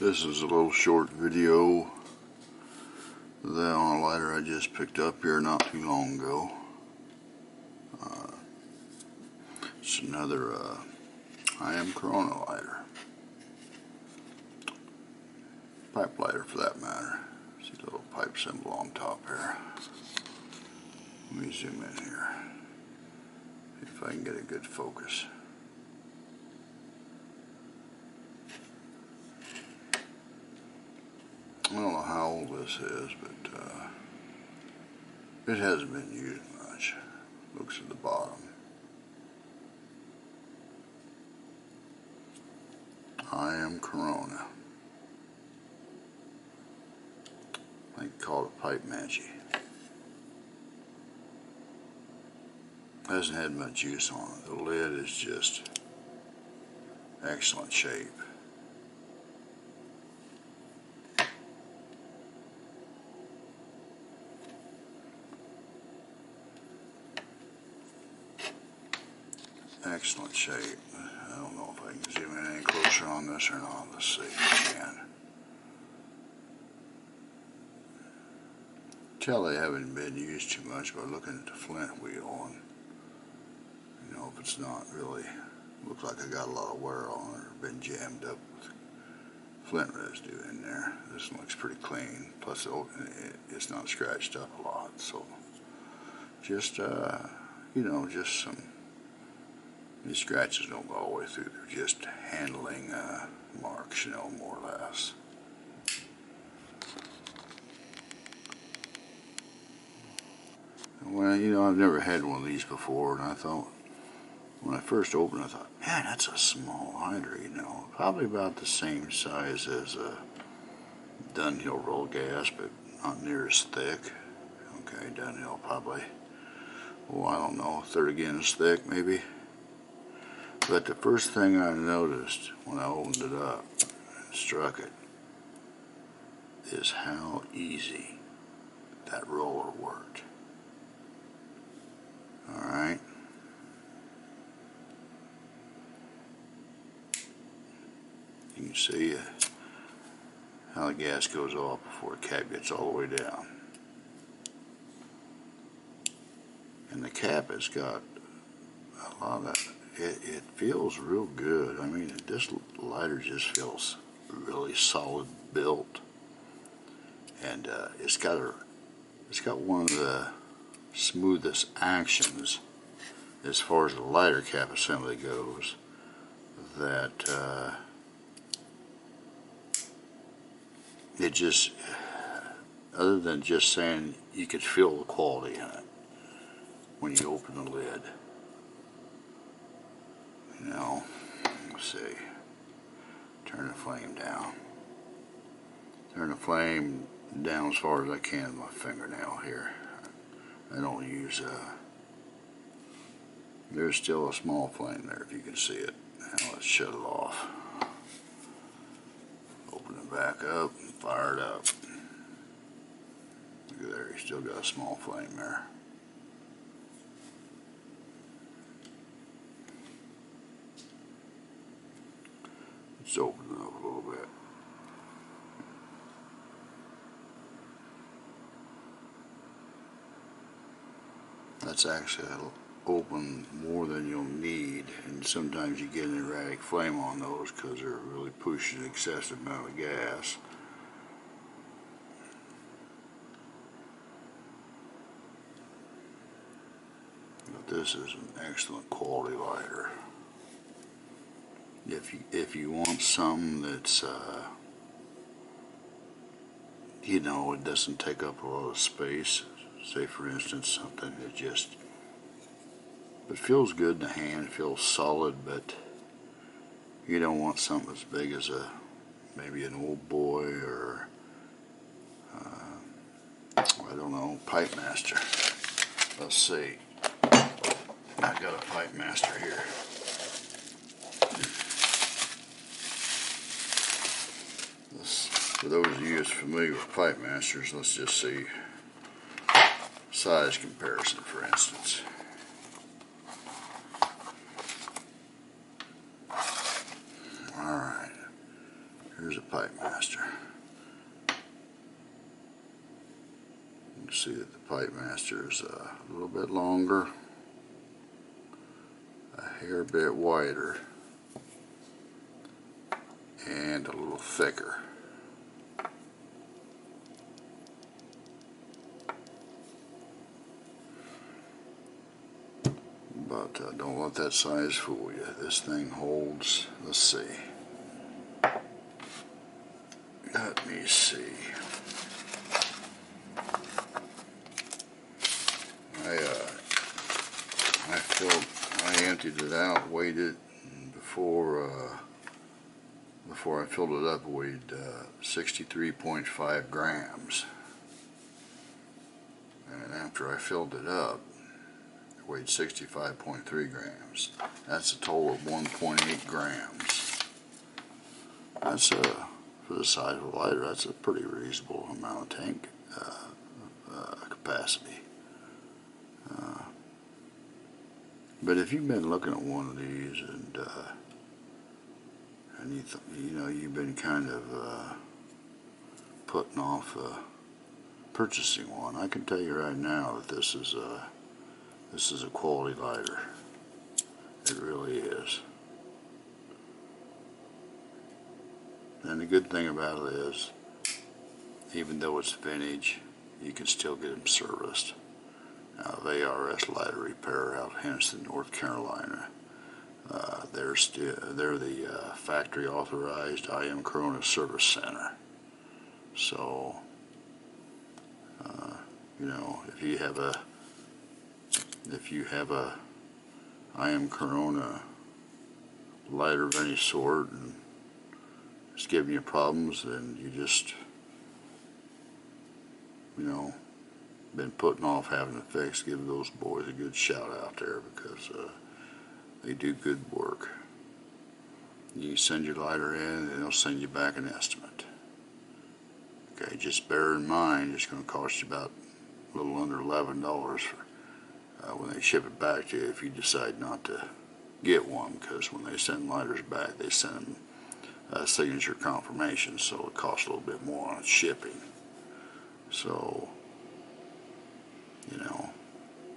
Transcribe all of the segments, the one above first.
This is a little short video that on a lighter I just picked up here not too long ago. Uh, it's another uh, IM Corona lighter. Pipe lighter for that matter. See the little pipe symbol on top here. Let me zoom in here. See if I can get a good focus. I don't know how old this is, but uh, it hasn't been used much. Looks at the bottom. I.M. Corona. I call it Pipe Magie. Hasn't had much use on it. The lid is just excellent shape. Excellent shape. I don't know if I can zoom in any closer on this or not. Let's see if I can. Tell they haven't been used too much by looking at the flint wheel and you know if it's not really looks like I got a lot of wear on it or been jammed up with flint residue in there. This one looks pretty clean. Plus it's not scratched up a lot. So just uh, you know just some these scratches don't go all the way through. They're just handling uh, marks, you know, more or less. Well, you know, I've never had one of these before, and I thought, when I first opened it, I thought, man, that's a small lighter, you know. Probably about the same size as a Dunhill Rollagas, but not near as thick. Okay, Dunhill probably, oh, I don't know, third again as thick, maybe. But the first thing I noticed when I opened it up and struck it is how easy that roller worked. Alright. You can see uh, how the gas goes off before the cap gets all the way down. And the cap has got a lot of it, it feels real good. I mean, this lighter just feels really solid built, and uh, it's got a, it's got one of the smoothest actions as far as the lighter cap assembly goes. That uh, it just, other than just saying you could feel the quality in it when you open the lid. Now, let's see, turn the flame down. Turn the flame down as far as I can with my fingernail here. I don't use, uh, there's still a small flame there if you can see it. Now let's shut it off. Open it back up and fire it up. Look at there, you still got a small flame there. Just open it up a little bit. That's actually open more than you'll need and sometimes you get an erratic flame on those because they're really pushing an excessive amount of gas. But this is an excellent quality lighter if you if you want something that's uh, you know it doesn't take up a lot of space. Say for instance something that just it feels good in the hand feels solid but you don't want something as big as a maybe an old boy or uh, I don't know pipe master. Let's see. I got a pipe master here For those of you that's familiar with pipe masters, let's just see size comparison for instance. Alright, Here's a pipe master. You can see that the pipe master is uh, a little bit longer, a hair bit wider, and a little thicker. But uh, don't let that size fool you. This thing holds, let's see. Let me see. I, uh, I filled, I emptied it out, weighed it before, uh, before I filled it up, weighed, uh, sixty-three point five grams. And after I filled it up, weighed sixty-five point three grams. That's a total of one point eight grams. That's, uh, for the size of a lighter, that's a pretty reasonable amount of tank, uh, uh, capacity. Uh, But if you've been looking at one of these and, uh, and you, you know, you've been kind of, uh, putting off, purchasing one, I can tell you right now that this is a, this is a quality lighter. It really is. And the good thing about it is, even though it's vintage, you can still get them serviced out of ARS Lighter Repair out of Henderson, North Carolina. Uh, they're still they're the uh, factory authorized IM Corona Service Center. So, uh, you know, if you have a if you have a IM Corona lighter of any sort and it's giving you problems, then you just you know been putting off having it fixed, give those boys a good shout out there because uh, they do good work. You send your lighter in, and they'll send you back an estimate. Okay, just bear in mind it's going to cost you about a little under eleven dollars uh, when they ship it back to you if you decide not to get one because when they send lighters back, they send them uh, signature confirmation, so it costs a little bit more on shipping. So you know,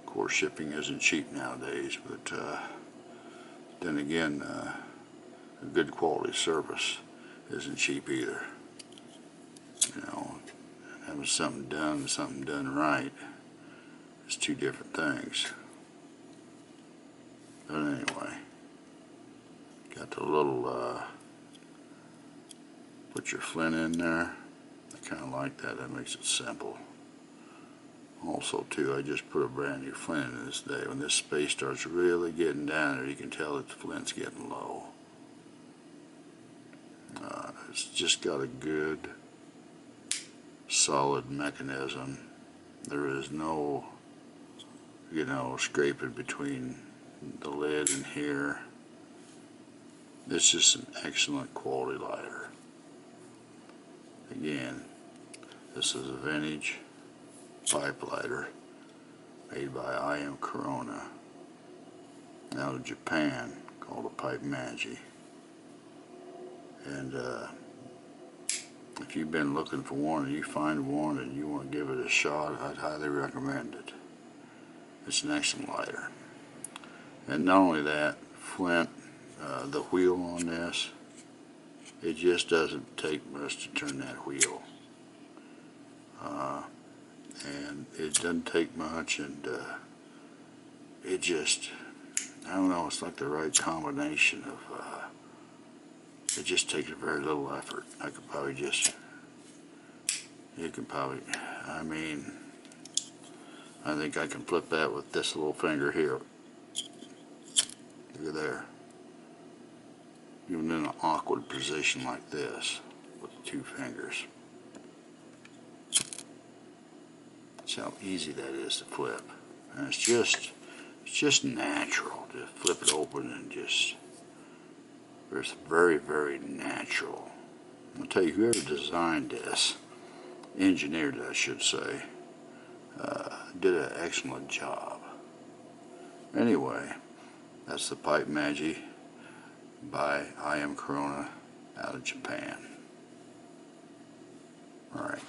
of course, shipping isn't cheap nowadays, but uh, then again, uh, a good quality service isn't cheap either. You know, having something done something done right is two different things. But anyway, got the little, uh, put your flint in there. I kind of like that, that makes it simple. Also, too, I just put a brand new flint in this day. When this space starts really getting down there, you can tell that the flint's getting low. Uh, it's just got a good, solid mechanism. There is no, you know, scraping between the lid and here. It's just an excellent quality lighter. Again, this is a vintage pipe lighter made by IM Corona out of Japan called a Pipe Magie. And uh, if you've been looking for one and you find one and you want to give it a shot, I'd highly recommend it. It's an excellent lighter. And not only that, Flint, uh, the wheel on this, it just doesn't take much to turn that wheel. Uh, and it doesn't take much and uh, it just I don't know it's like the right combination of uh, it just takes very little effort I could probably just you can probably I mean I think I can flip that with this little finger here look at there even in an awkward position like this with two fingers That's how easy that is to flip. And it's just, it's just natural to flip it open and just, it's very, very natural. I'll tell you, whoever designed this, engineered it, I should say, uh, did an excellent job. Anyway, that's the Pipe Magie by IM Corona out of Japan. Alright.